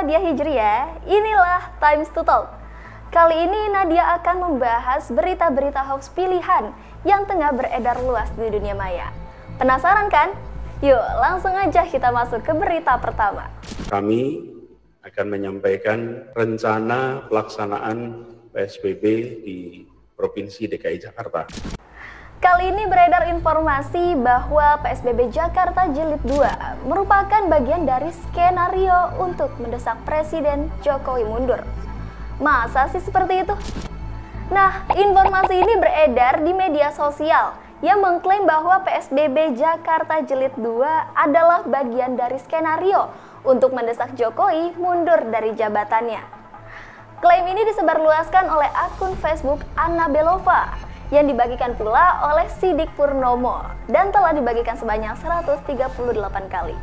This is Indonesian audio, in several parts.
Nadia Hijriah, inilah Times to Talk. Kali ini Nadia akan membahas berita-berita hoax pilihan yang tengah beredar luas di dunia maya. Penasaran kan? Yuk, langsung aja kita masuk ke berita pertama. Kami akan menyampaikan rencana pelaksanaan PSBB di Provinsi DKI Jakarta. Kali ini beredar informasi bahwa PSBB Jakarta Jilid 2 merupakan bagian dari skenario untuk mendesak Presiden Jokowi mundur. Masa sih seperti itu? Nah, informasi ini beredar di media sosial yang mengklaim bahwa PSBB Jakarta Jilid 2 adalah bagian dari skenario untuk mendesak Jokowi mundur dari jabatannya. Klaim ini disebarluaskan oleh akun Facebook Anna Belova yang dibagikan pula oleh Sidik Purnomo dan telah dibagikan sebanyak 138 kali.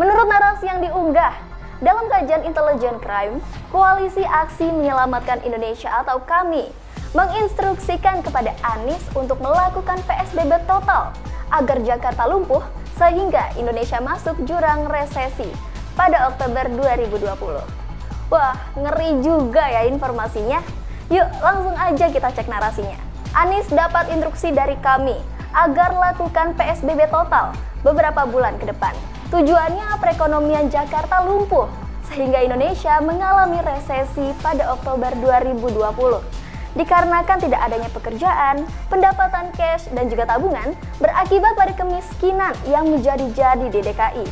Menurut narasi yang diunggah, dalam kajian intelijen crime, Koalisi Aksi Menyelamatkan Indonesia atau KAMI menginstruksikan kepada Anies untuk melakukan PSBB total agar Jakarta lumpuh sehingga Indonesia masuk jurang resesi pada Oktober 2020. Wah, ngeri juga ya informasinya. Yuk, langsung aja kita cek narasinya. Anies dapat instruksi dari kami agar lakukan PSBB total beberapa bulan ke depan. Tujuannya perekonomian Jakarta lumpuh sehingga Indonesia mengalami resesi pada Oktober 2020. Dikarenakan tidak adanya pekerjaan, pendapatan cash dan juga tabungan berakibat pada kemiskinan yang menjadi-jadi di DKI,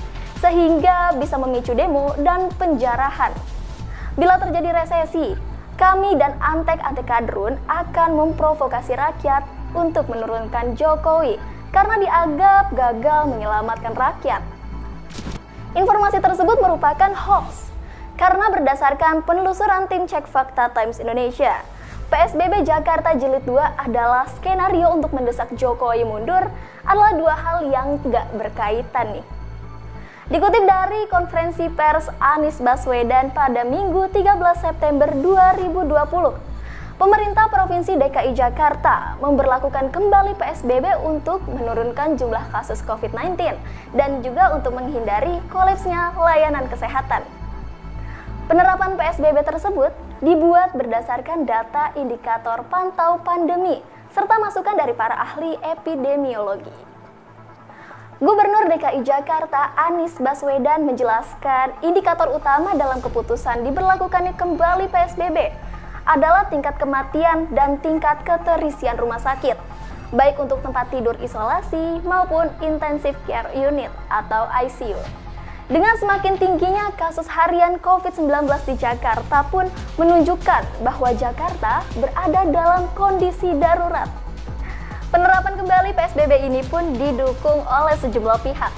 sehingga bisa memicu demo dan penjarahan. Bila terjadi resesi, kami dan antek-antek kadrun akan memprovokasi rakyat untuk menurunkan Jokowi karena dianggap gagal menyelamatkan rakyat. Informasi tersebut merupakan hoax karena berdasarkan penelusuran tim cek fakta Times Indonesia, PSBB Jakarta Jilid 2 adalah skenario untuk mendesak Jokowi mundur adalah dua hal yang tidak berkaitan nih. Dikutip dari konferensi pers Anies Baswedan pada Minggu 13 September 2020, pemerintah Provinsi DKI Jakarta memberlakukan kembali PSBB untuk menurunkan jumlah kasus COVID-19 dan juga untuk menghindari kolapsnya layanan kesehatan. Penerapan PSBB tersebut dibuat berdasarkan data indikator pantau pandemi serta masukan dari para ahli epidemiologi. Gubernur DKI Jakarta Anies Baswedan menjelaskan indikator utama dalam keputusan diberlakukannya kembali PSBB adalah tingkat kematian dan tingkat keterisian rumah sakit, baik untuk tempat tidur isolasi maupun intensive care unit atau ICU. Dengan semakin tingginya kasus harian COVID-19 di Jakarta pun menunjukkan bahwa Jakarta berada dalam kondisi darurat Penerapan kembali PSBB ini pun didukung oleh sejumlah pihak.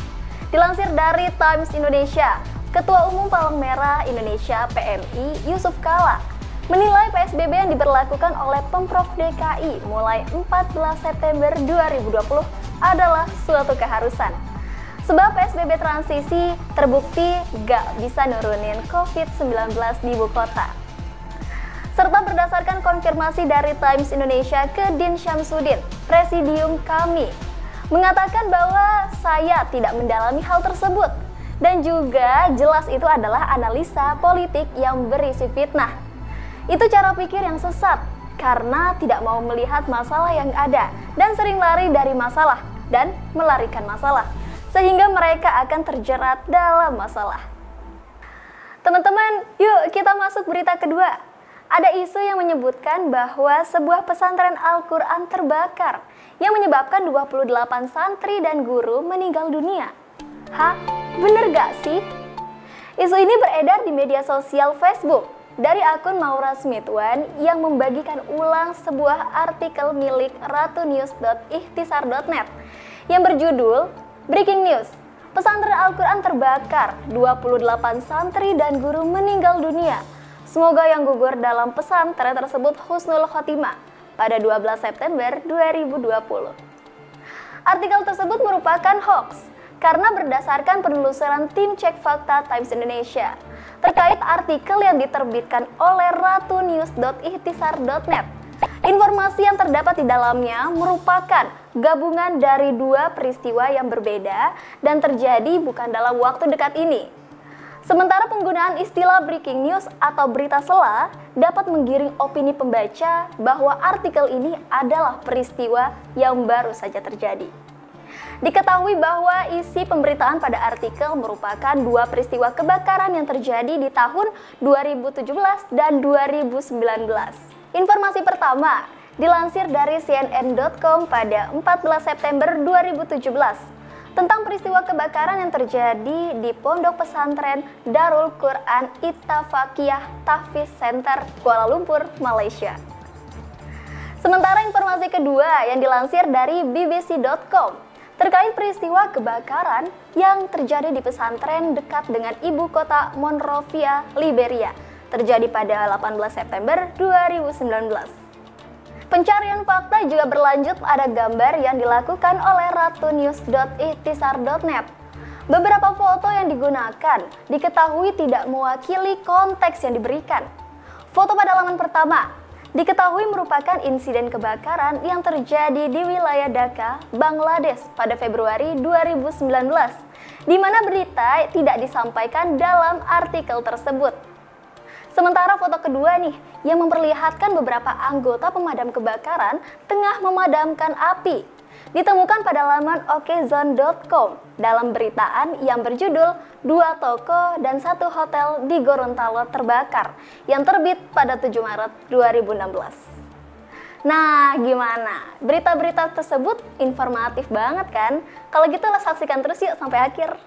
Dilansir dari Times Indonesia, Ketua Umum Palang Merah Indonesia PMI Yusuf Kala menilai PSBB yang diberlakukan oleh Pemprov DKI mulai 14 September 2020 adalah suatu keharusan. Sebab PSBB transisi terbukti gak bisa nurunin COVID-19 di ibu kota serta berdasarkan konfirmasi dari Times Indonesia ke Din Syamsuddin, Presidium kami, mengatakan bahwa saya tidak mendalami hal tersebut dan juga jelas itu adalah analisa politik yang berisi fitnah. Itu cara pikir yang sesat karena tidak mau melihat masalah yang ada dan sering lari dari masalah dan melarikan masalah sehingga mereka akan terjerat dalam masalah. Teman-teman, yuk kita masuk berita kedua ada isu yang menyebutkan bahwa sebuah pesantren Al-Quran terbakar yang menyebabkan 28 santri dan guru meninggal dunia. Hah? Bener gak sih? Isu ini beredar di media sosial Facebook dari akun Maura Smithwan yang membagikan ulang sebuah artikel milik ratunews.ikhtisar.net yang berjudul Breaking News Pesantren Al-Quran terbakar, 28 santri dan guru meninggal dunia Semoga yang gugur dalam pesantren tersebut husnul khotimah pada 12 September 2020. Artikel tersebut merupakan hoax karena berdasarkan penelusuran tim cek fakta Times Indonesia terkait artikel yang diterbitkan oleh ratunews.ihtisar.net. Informasi yang terdapat di dalamnya merupakan gabungan dari dua peristiwa yang berbeda dan terjadi bukan dalam waktu dekat ini. Sementara penggunaan istilah breaking news atau berita sela dapat menggiring opini pembaca bahwa artikel ini adalah peristiwa yang baru saja terjadi. Diketahui bahwa isi pemberitaan pada artikel merupakan dua peristiwa kebakaran yang terjadi di tahun 2017 dan 2019. Informasi pertama dilansir dari cnn.com pada 14 September 2017 tentang peristiwa kebakaran yang terjadi di Pondok Pesantren Darul Quran Itafakiyah Tahfiz Center Kuala Lumpur, Malaysia. Sementara informasi kedua yang dilansir dari bbc.com terkait peristiwa kebakaran yang terjadi di pesantren dekat dengan ibu kota Monrovia, Liberia, terjadi pada 18 September 2019. Pencarian fakta juga berlanjut pada gambar yang dilakukan oleh ratunews.ihtisar.net. Beberapa foto yang digunakan diketahui tidak mewakili konteks yang diberikan. Foto pada laman pertama diketahui merupakan insiden kebakaran yang terjadi di wilayah Dhaka, Bangladesh pada Februari 2019, di mana berita tidak disampaikan dalam artikel tersebut. Sementara foto kedua nih, yang memperlihatkan beberapa anggota pemadam kebakaran tengah memadamkan api. Ditemukan pada laman okezone.com dalam beritaan yang berjudul Dua Toko dan Satu Hotel di Gorontalo Terbakar yang terbit pada 7 Maret 2016. Nah, gimana? Berita-berita tersebut informatif banget kan? Kalau gitu lah saksikan terus yuk sampai akhir.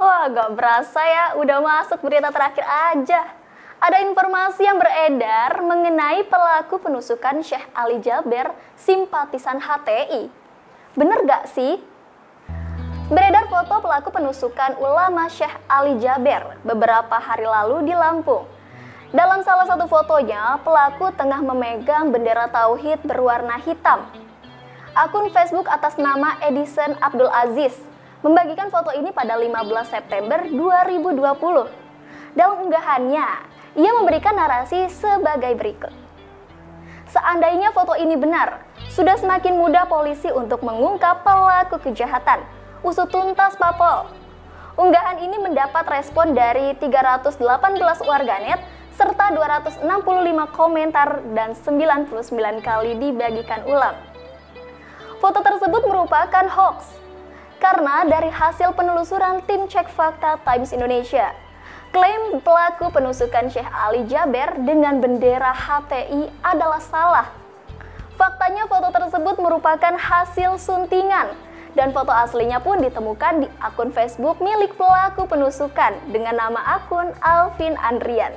Wah, gak berasa ya, udah masuk berita terakhir aja ada informasi yang beredar mengenai pelaku penusukan Syekh Ali Jaber, simpatisan HTI. Bener gak sih? Beredar foto pelaku penusukan ulama Syekh Ali Jaber beberapa hari lalu di Lampung. Dalam salah satu fotonya, pelaku tengah memegang bendera tauhid berwarna hitam. Akun Facebook atas nama Edison Abdul Aziz membagikan foto ini pada 15 September 2020. Dalam unggahannya, ia memberikan narasi sebagai berikut. Seandainya foto ini benar, sudah semakin mudah polisi untuk mengungkap pelaku kejahatan. Usut tuntas Papol. Unggahan ini mendapat respon dari 318 warganet serta 265 komentar dan 99 kali dibagikan ulang. Foto tersebut merupakan hoax karena dari hasil penelusuran tim cek fakta Times Indonesia Klaim pelaku penusukan Syekh Ali Jaber dengan bendera HTI adalah salah. Faktanya foto tersebut merupakan hasil suntingan dan foto aslinya pun ditemukan di akun Facebook milik pelaku penusukan dengan nama akun Alvin Andrian.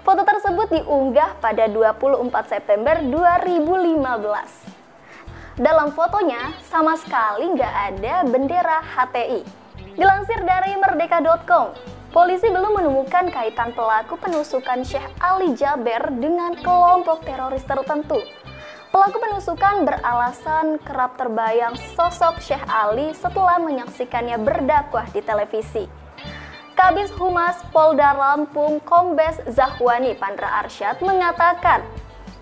Foto tersebut diunggah pada 24 September 2015. Dalam fotonya sama sekali nggak ada bendera HTI. Dilansir dari merdeka.com, Polisi belum menemukan kaitan pelaku penusukan Syekh Ali Jaber dengan kelompok teroris tertentu. Pelaku penusukan beralasan kerap terbayang sosok Syekh Ali setelah menyaksikannya berdakwah di televisi. Kabis Humas Polda Lampung Kombes Zahwani Pandra Arsyad mengatakan,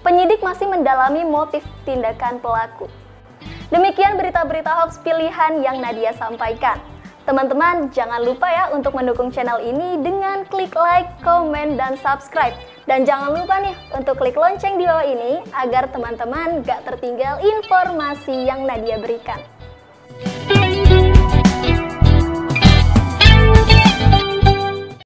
penyidik masih mendalami motif tindakan pelaku. Demikian berita-berita hoax pilihan yang Nadia sampaikan. Teman-teman, jangan lupa ya untuk mendukung channel ini dengan klik like, komen, dan subscribe. Dan jangan lupa nih untuk klik lonceng di bawah ini agar teman-teman gak tertinggal informasi yang Nadia berikan.